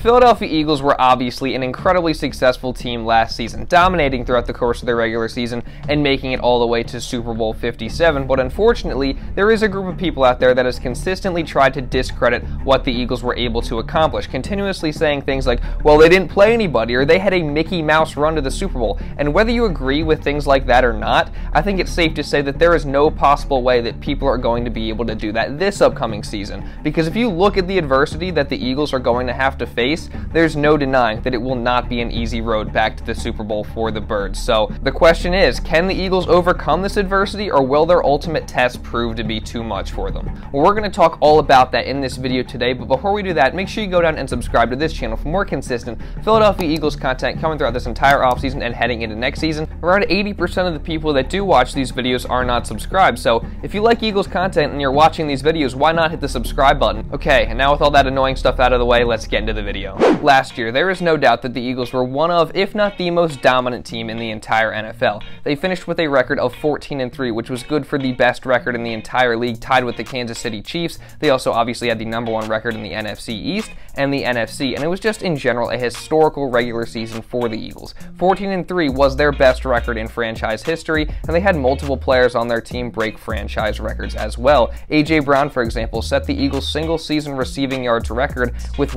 Philadelphia Eagles were obviously an incredibly successful team last season, dominating throughout the course of their regular season and making it all the way to Super Bowl 57. But unfortunately, there is a group of people out there that has consistently tried to discredit what the Eagles were able to accomplish, continuously saying things like, well, they didn't play anybody or they had a Mickey Mouse run to the Super Bowl. And whether you agree with things like that or not, I think it's safe to say that there is no possible way that people are going to be able to do that this upcoming season. Because if you look at the adversity that the Eagles are going to have to face, there's no denying that it will not be an easy road back to the Super Bowl for the Birds. So the question is, can the Eagles overcome this adversity or will their ultimate test prove to be too much for them? Well, we're going to talk all about that in this video today, but before we do that, make sure you go down and subscribe to this channel for more consistent Philadelphia Eagles content coming throughout this entire offseason and heading into next season. Around 80% of the people that do watch these videos are not subscribed, so if you like Eagles content and you're watching these videos, why not hit the subscribe button? Okay, and now with all that annoying stuff out of the way, let's get into the video. Last year, there is no doubt that the Eagles were one of, if not the most dominant team in the entire NFL. They finished with a record of 14 and 3, which was good for the best record in the entire league, tied with the Kansas City Chiefs. They also obviously had the number one record in the NFC East and the NFC, and it was just in general a historical regular season for the Eagles. 14 and 3 was their best record in franchise history, and they had multiple players on their team break franchise records as well. A.J. Brown, for example, set the Eagles' single season receiving yards record with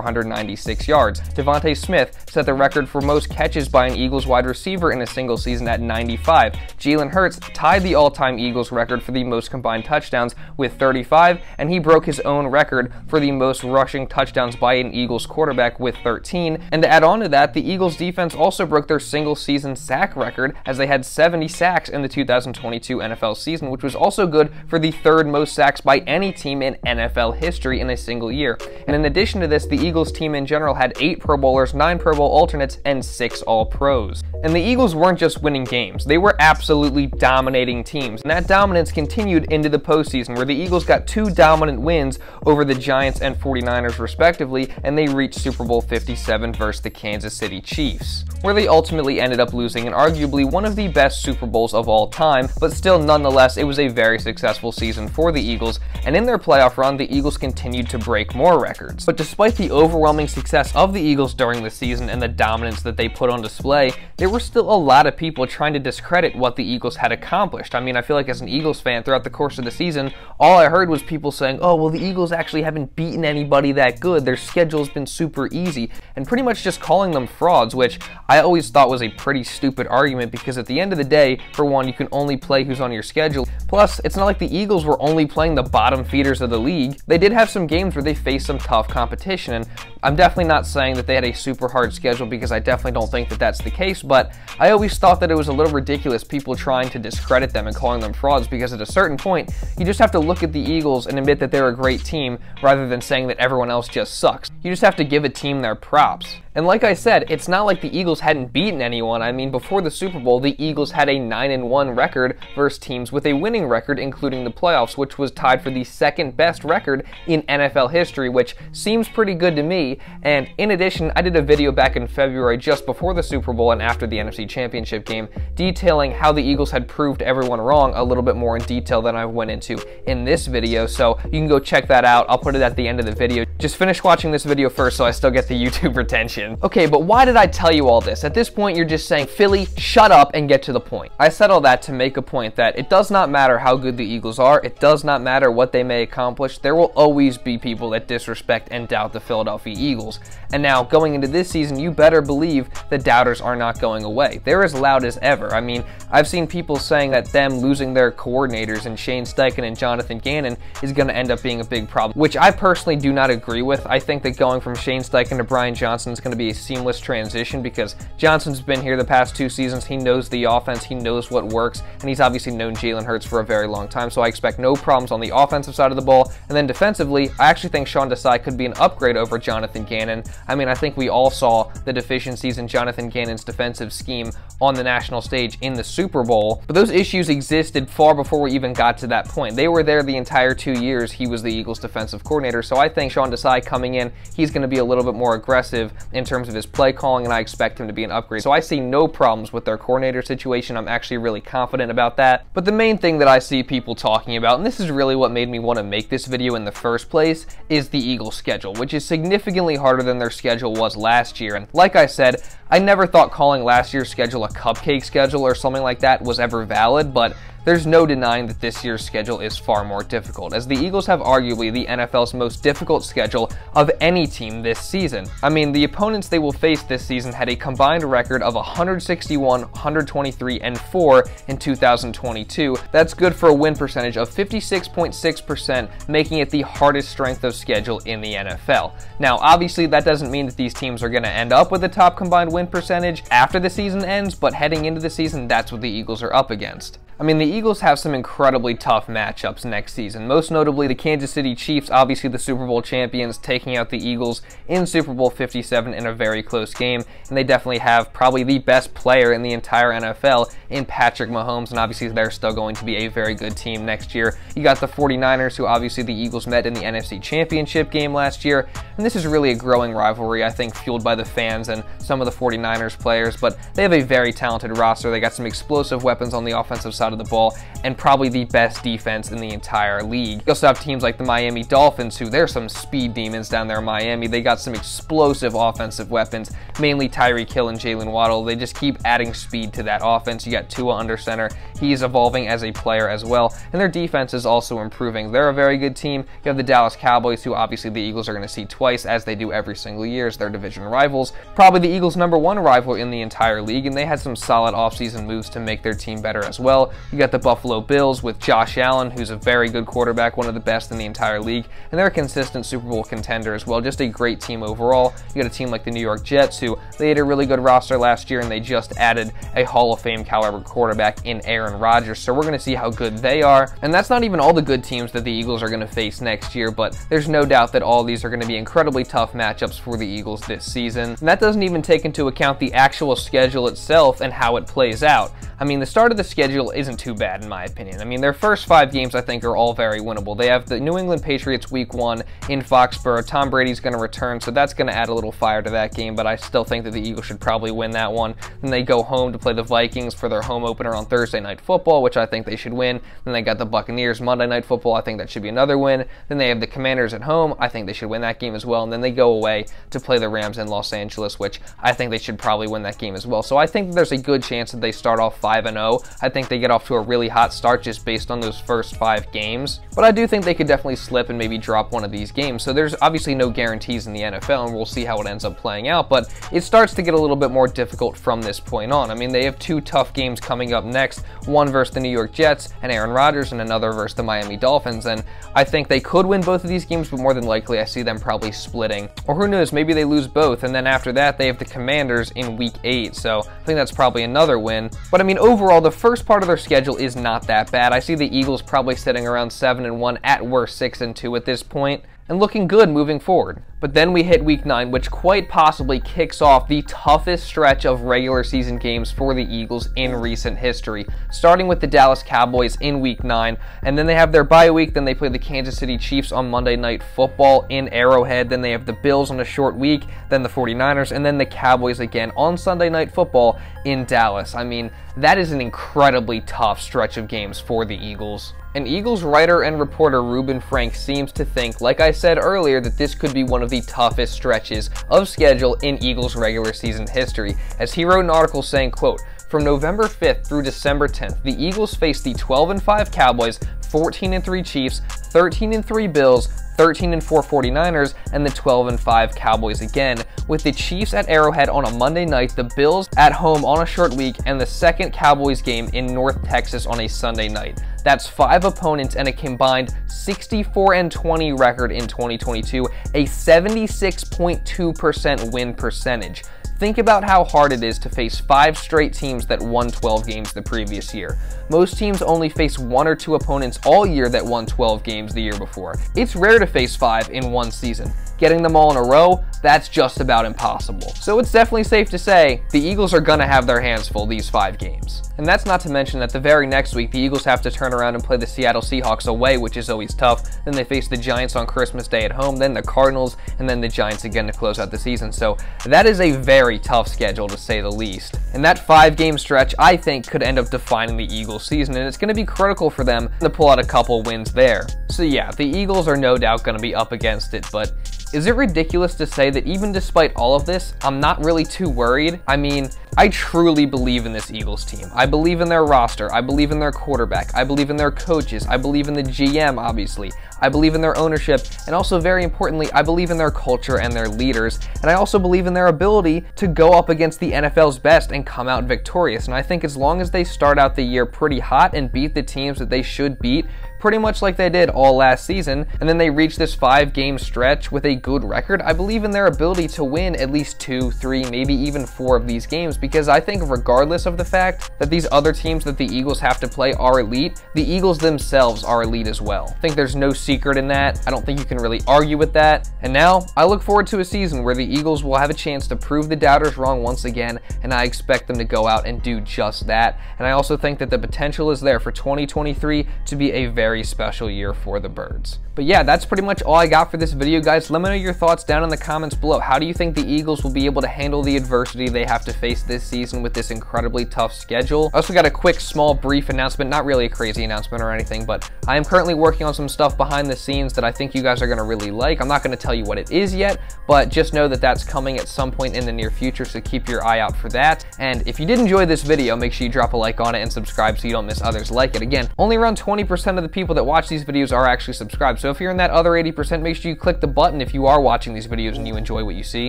1,496 yards. DeVonta Smith set the record for most catches by an Eagles wide receiver in a single season at 95. Jalen Hurts tied the all-time Eagles record for the most combined touchdowns with 35, and he broke his own record for the most rushing touchdowns by an Eagles quarterback with 13. And to add on to that, the Eagles defense also broke their single season sack record as they had 70 sacks in the 2022 NFL season, which was also good for the third most sacks by any team in NFL history in a single year. And in addition to this, the Eagles team in general had 8 Pro Bowlers, 9 Pro Bowl alternates, and 6 All Pros. And the Eagles weren't just winning games, they were absolutely dominating teams. And that dominance continued into the postseason, where the Eagles got two dominant wins over the Giants and 49ers respectively, and they reached Super Bowl 57 versus the Kansas City Chiefs, where they ultimately ended up losing in arguably one of the best Super Bowls of all time, but still nonetheless it was a very successful season for the Eagles, and in their playoff run the Eagles continued to break more records. But despite the overwhelming success of the Eagles during the season and the dominance that they put on display, there were still a lot of people trying to discredit what the Eagles had accomplished. I mean, I feel like as an Eagles fan throughout the course of the season, all I heard was people saying, oh, well, the Eagles actually haven't beaten anybody that good. Their schedule's been super easy, and pretty much just calling them frauds, which I always thought was a pretty stupid argument because at the end of the day, for one, you can only play who's on your schedule. Plus, it's not like the Eagles were only playing the bottom feeders of the league. They did have some games where they faced some tough competition, and I'm definitely not saying that they had a super hard schedule because I definitely don't think that that's the case, but I always thought that it was a little ridiculous people trying to discredit them and calling them frauds because at a certain point, you just have to look at the Eagles and admit that they're a great team rather than saying that everyone else just sucks. You just have to give a team their props. And like I said, it's not like the Eagles hadn't beaten anyone. I mean, before the Super Bowl, the Eagles had a 9 1 record versus teams with a winning record, including the playoffs, which was tied for the second best record in NFL history, which seems pretty good to me. And in addition, I did a video back in February just before the Super Bowl and after the NFC Championship game detailing how the Eagles had proved everyone wrong a little bit more in detail than I went into in this video. So you can go check that out. I'll put it at the end of the video. Just finish watching this video first so I still get the YouTube retention. Okay, but why did I tell you all this? At this point, you're just saying, Philly, shut up and get to the point. I said all that to make a point that it does not matter how good the Eagles are. It does not matter what they may accomplish. There will always be people that disrespect and doubt the Philadelphia Eagles. And now, going into this season, you better believe the doubters are not going away. They're as loud as ever. I mean, I've seen people saying that them losing their coordinators and Shane Steichen and Jonathan Gannon is going to end up being a big problem, which I personally do not agree with. I think that going from Shane Steichen to Brian Johnson is going to be a seamless transition because Johnson's been here the past two seasons. He knows the offense, he knows what works, and he's obviously known Jalen Hurts for a very long time. So I expect no problems on the offensive side of the ball. And then defensively, I actually think Sean Desai could be an upgrade over Jonathan Gannon. I mean, I think we all saw the deficiencies in Jonathan Gannon's defensive scheme on the national stage in the Super Bowl, but those issues existed far before we even got to that point. They were there the entire two years he was the Eagles defensive coordinator. So I think Sean Desai coming in, he's going to be a little bit more aggressive in terms of his play calling, and I expect him to be an upgrade. So I see no problems with their coordinator situation. I'm actually really confident about that. But the main thing that I see people talking about, and this is really what made me want to make this video in the first place, is the Eagles schedule, which is significantly harder than their schedule was last year. And like I said, I never thought calling last year's schedule a cupcake schedule or something like that was ever valid, but there's no denying that this year's schedule is far more difficult, as the Eagles have arguably the NFL's most difficult schedule of any team this season. I mean, the opponents they will face this season had a combined record of 161, 123, and 4 in 2022. That's good for a win percentage of 56.6%, making it the hardest strength of schedule in the NFL. Now, obviously, that doesn't mean that these teams are going to end up with a top combined win percentage after the season ends, but heading into the season, that's what the Eagles are up against. I mean, the Eagles have some incredibly tough matchups next season, most notably the Kansas City Chiefs, obviously the Super Bowl champions, taking out the Eagles in Super Bowl 57 in a very close game, and they definitely have probably the best player in the entire NFL in Patrick Mahomes, and obviously they're still going to be a very good team next year. You got the 49ers, who obviously the Eagles met in the NFC Championship game last year, and this is really a growing rivalry, I think, fueled by the fans and some of the 49ers players, but they have a very talented roster. They got some explosive weapons on the offensive side of the ball and probably the best defense in the entire league. You also have teams like the Miami Dolphins, who they're some speed demons down there in Miami. They got some explosive offensive weapons, mainly Tyreek Hill and Jaylen Waddle. They just keep adding speed to that offense. You got Tua under center. He's evolving as a player as well, and their defense is also improving. They're a very good team. You have the Dallas Cowboys, who obviously the Eagles are going to see twice, as they do every single year as their division rivals. Probably the Eagles' number one rival in the entire league, and they had some solid offseason moves to make their team better as well. You got the Buffalo Bills with Josh Allen, who's a very good quarterback, one of the best in the entire league, and they're a consistent Super Bowl contender as well. Just a great team overall. You got a team like the New York Jets, who they had a really good roster last year, and they just added a Hall of Fame caliber quarterback in Aaron Rodgers. So we're going to see how good they are. And that's not even all the good teams that the Eagles are going to face next year, but there's no doubt that all these are going to be incredibly tough matchups for the Eagles this season. And that doesn't even take into account the actual schedule itself and how it plays out. I mean, the start of the schedule isn't too bad in my opinion. I mean, their first five games I think are all very winnable. They have the New England Patriots week one in Foxborough. Tom Brady's going to return, so that's going to add a little fire to that game, but I still think that the Eagles should probably win that one. Then they go home to play the Vikings for their home opener on Thursday Night Football, which I think they should win. Then they got the Buccaneers Monday Night Football. I think that should be another win. Then they have the Commanders at home. I think they should win that game as well. And then they go away to play the Rams in Los Angeles, which I think they should probably win that game as well. So I think there's a good chance that they start off 5 and 0 I think they get off to a really hot start just based on those first five games. But I do think they could definitely slip and maybe drop one of these games. So there's obviously no guarantees in the NFL, and we'll see how it ends up playing out. But it starts to get a little bit more difficult from this point on. I mean, they have two tough games coming up next one versus the New York Jets and Aaron Rodgers, and another versus the Miami Dolphins. And I think they could win both of these games, but more than likely, I see them probably splitting. Or who knows, maybe they lose both. And then after that, they have the Commanders in week eight. So I think that's probably another win. But I mean, overall, the first part of their schedule is not that bad. I see the Eagles probably sitting around 7 and 1, at worst 6 and 2 at this point, and looking good moving forward. But then we hit week 9, which quite possibly kicks off the toughest stretch of regular season games for the Eagles in recent history, starting with the Dallas Cowboys in week 9, and then they have their bye week, then they play the Kansas City Chiefs on Monday Night Football in Arrowhead, then they have the Bills on a short week, then the 49ers, and then the Cowboys again on Sunday Night Football in Dallas. I mean, that is an incredibly tough stretch of games for the Eagles. And Eagles writer and reporter Reuben Frank seems to think, like I said earlier, that this could be one of the toughest stretches of schedule in Eagles regular season history, as he wrote an article saying, quote, from November 5th through December 10th, the Eagles face the 12 and 5 Cowboys, 14 and 3 Chiefs, 13 and 3 Bills, 13 and 4 49ers, and the 12 and 5 Cowboys again, with the Chiefs at Arrowhead on a Monday night, the Bills at home on a short week, and the second Cowboys game in North Texas on a Sunday night. That's five opponents and a combined 64 and 20 record in 2022, a 76.2% win percentage. Think about how hard it is to face five straight teams that won 12 games the previous year. Most teams only face one or two opponents all year that won 12 games the year before. It's rare to face five in one season. Getting them all in a row, that's just about impossible. So it's definitely safe to say the Eagles are going to have their hands full these five games. And that's not to mention that the very next week, the Eagles have to turn around and play the Seattle Seahawks away, which is always tough. Then they face the Giants on Christmas Day at home, then the Cardinals, and then the Giants again to close out the season. So that is a very tough schedule to say the least. And that five game stretch, I think, could end up defining the Eagles season, and it's going to be critical for them to pull out a couple wins there. So yeah, the Eagles are no doubt going to be up against it, but is it ridiculous to say that even despite all of this, I'm not really too worried? I mean, I truly believe in this Eagles team. I believe in their roster. I believe in their quarterback. I believe in their coaches. I believe in the GM, obviously. I believe in their ownership. And also, very importantly, I believe in their culture and their leaders. And I also believe in their ability to go up against the NFL's best and come out victorious. And I think as long as they start out the year pretty hot and beat the teams that they should beat, pretty much like they did all last season, and then they reach this five game stretch with a good record, I believe in their ability to win at least two, three, maybe even four of these games because I think regardless of the fact that these other teams that the Eagles have to play are elite, the Eagles themselves are elite as well. I think there's no secret in that. I don't think you can really argue with that. And now I look forward to a season where the Eagles will have a chance to prove the doubters wrong once again, and I expect them to go out and do just that. And I also think that the potential is there for 2023 to be a very special year for the birds. But yeah, that's pretty much all I got for this video, guys. Let me know your thoughts down in the comments below. How do you think the Eagles will be able to handle the adversity they have to face this season with this incredibly tough schedule? I also got a quick, small, brief announcement, not really a crazy announcement or anything, but I am currently working on some stuff behind the scenes that I think you guys are to really like. I'm not to tell you what it is yet, but just know that that's coming at some point in the near future, so keep your eye out for that. And if you did enjoy this video, make sure you drop a like on it and subscribe so you don't miss others like it. Again, only around 20% of the people that watch these videos are actually subscribed, so if you're in that other 80%, make sure you click the button if you are watching these videos and you enjoy what you see.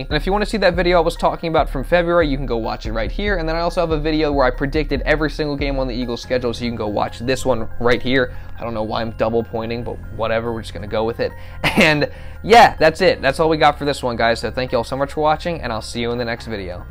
And if you want to see that video I was talking about from February, you can go watch it right here. And then I also have a video where I predicted every single game on the Eagles schedule, so you can go watch this one right here. I don't know why I'm double pointing, but whatever, we're just going to go with it. And yeah, that's it. That's all we got for this one, guys. So thank you all so much for watching, and I'll see you in the next video.